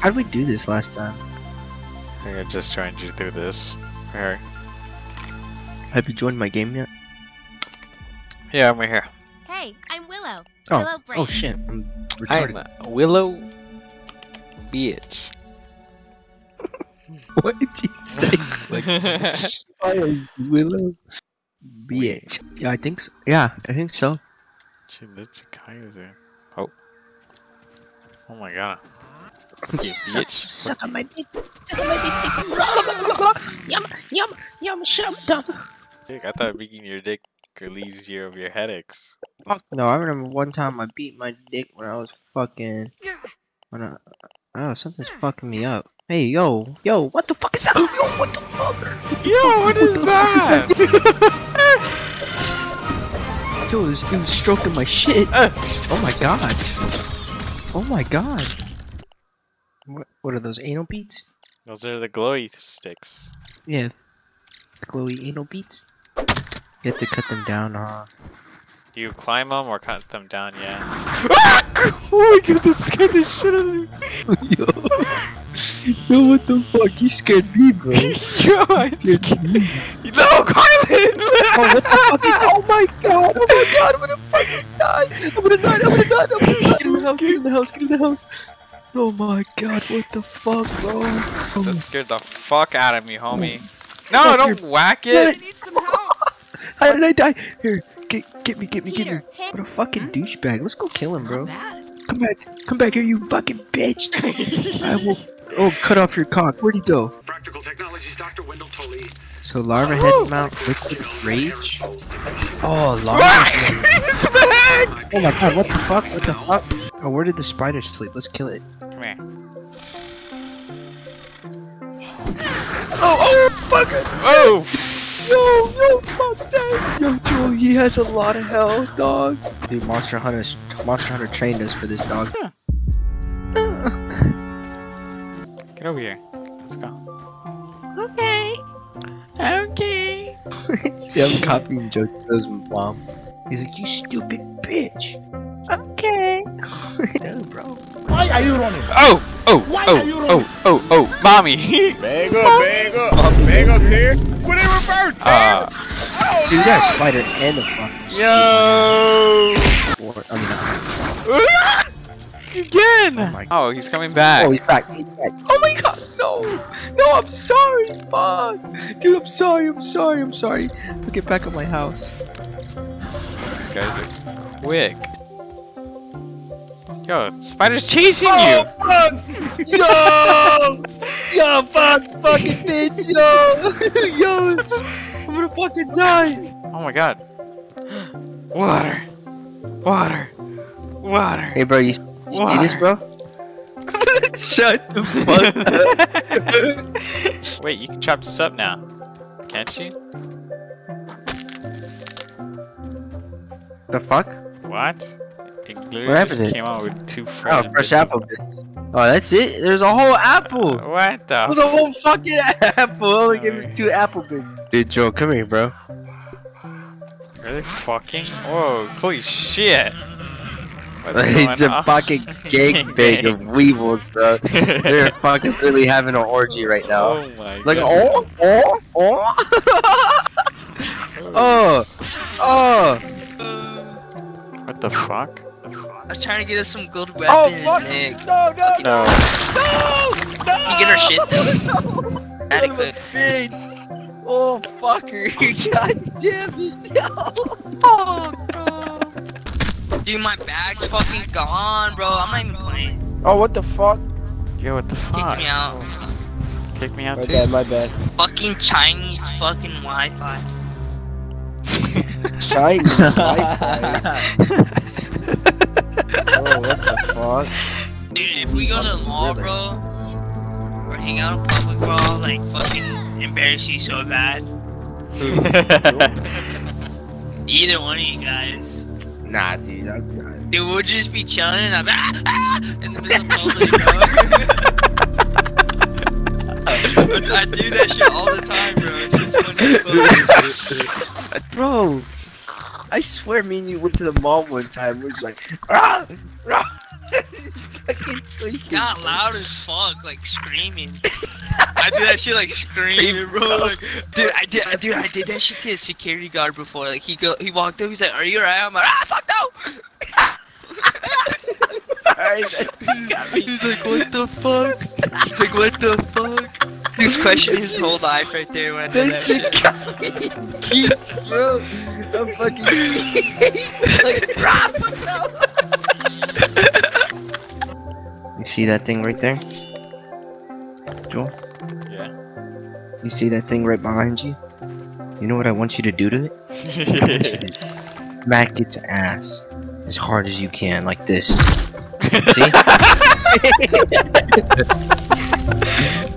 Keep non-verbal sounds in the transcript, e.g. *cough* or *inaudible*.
How did we do this last time? I think I just joined you through this. Here. Have you joined my game yet? Yeah, I'm right here. Hey, I'm Willow. Oh, Willow oh shit, I'm I'm Willow bitch. *laughs* What did you say? *laughs* like, I am Willow bitch. Yeah, I think so. Yeah, I think so. Gee, that's a guy there. Oh. Oh my god. You bitch. suck on my dick. Suck on my dick. yum, yum, yum, shum, dum. Dick, I thought beating your dick relieves you of your headaches. Fuck no, I remember one time I beat my dick when I was fucking. When I, oh, something's fucking me up. Hey, yo, yo, what the fuck is that? *gasps* Yo, what the fuck? Yo, what is that? *laughs* Dude, it was, it was stroking my shit. Uh. Oh my god. Oh my god. What, what are those anal beats? Those are the glowy sticks. Yeah. Glowy anal beats. You have to cut them down, huh? You climb them or cut them down, yeah. *laughs* oh my god, that scared the shit out of me. *laughs* yo. yo, what the fuck? You scared me, bro. *laughs* Yo, I Scared scared. me. No, Carlin! Oh, what the fuck is- oh my god! Oh my god! I'm gonna fucking die! I'm gonna die! I'm gonna die! I'm gonna die! Get in the house! Get in the house! Get in the house! Oh my god! What the fuck, bro? Oh That um, scared the fuck out of me, homie. Oh, no, don't whack it! I need some help. *laughs* How did I die? Here, get get me, get me, get me. Peter, hey. What a fucking douchebag! Let's go kill him, bro. Come back, come back here, you fucking bitch! *laughs* I will. Oh, cut off your cock. Where'd he go? Practical Technologies, Dr. Wendell Tully. So larva head mount liquid rage. Oh, *laughs* larva. it's back! oh my god! What the fuck? What the fuck? Oh, where did the spider sleep? Let's kill it. Oh, oh, fuck it! Oh! Yo, yo, fuck that! Yo, Joe, he has a lot of health, dog. Dude, Monster Hunter, Monster Hunter trained us for this dog. *laughs* Get over here. Let's go. Okay. Okay. *laughs* yeah, I'm copying JoJo's mom. He's like, you stupid bitch. Okay. Dude, bro. Why are you running? Oh! Oh! Why oh! are you oh! Oh! Oh! Mommy! *laughs* Bag up, bag up, bag up here. What they revert? uh, Dude, you got a spider and a fucking yo! Or, I mean, *laughs* Again! Oh Oh, he's coming back. oh, he's back. He's back. Oh my god, no. No, I'm sorry. Fuck. Dude, I'm sorry. I'm sorry. I'm sorry. I'll get back at my house. These guys are quick. Yo, spider's chasing you! Oh, fuck! Yo! Yo, fuck! Fucking bitch, yo! *laughs* yo! I'm gonna fucking die! Oh my god. Water! Water! Water! Hey, bro, you, you see this, bro? *laughs* Shut the fuck up! *laughs* Wait, you can chop this up now. Can't you? the fuck? What? It literally What just happened? came out with two Oh, frozen fresh bits. apple bits. Oh, that's it? There's a whole apple! Uh, what the? There's a whole fucking *laughs* apple! Only give us two apple bits. Dude, Joe, come here, bro. Really fucking? Whoa, holy shit! *laughs* What's it's going a on? fucking *laughs* gangbang of weevils, bro. They're fucking really having an orgy right now. Oh my Like, god. oh, oh, oh, oh, oh. What the fuck? I was trying to get us some good Oh, weapons, fuck. Nick. No, no, No. You get our shit *laughs* though. Adequate. Bitch. Oh, fucker. *laughs* God damn it. No. *laughs* Oh, bro. Dude, my bag's fucking gone, bro. I'm not even playing. Oh, what the fuck? Yo, what the fuck? Kick fuck? me out. Kick me out My too? bad, my bad. Fucking Chinese fucking Wi-Fi. Chinese Wi-Fi. Oh, what the fuck? Dude, if we go to the mall, Really? bro, or hang out in public, bro, like fucking embarrass you so bad. *laughs* Either one of you guys. Nah, dude. I'm, Dude, we'll just be chilling and I'm ah, ah, in the middle of public, *laughs* *laughs* bro. I do that shit all the time, bro. It's just funny. Bro, I swear me and you went to the mall one time. We was like, rah, rah. *laughs* fucking tweaking. got loud as fuck, like screaming. I did that shit like *laughs* screaming, bro. Like, dude, I did, dude, I did that shit to a security guard before. Like he go, he walked up, he's like, "Are you alright?" I'm like, "Ah, fuck no." *laughs* Sorry, that got me. He's like, "What the fuck?" He's like, "What the fuck?" He's questioning his whole life right there when I did That that shit shit. got me. Keith, bro. I'm fucking. like, "Rah, fuck no." You see that thing right there? Joel? Yeah. You see that thing right behind you? You know what I want you to do to it? *laughs* Smack its ass as hard as you can, like this. *laughs* See? *laughs*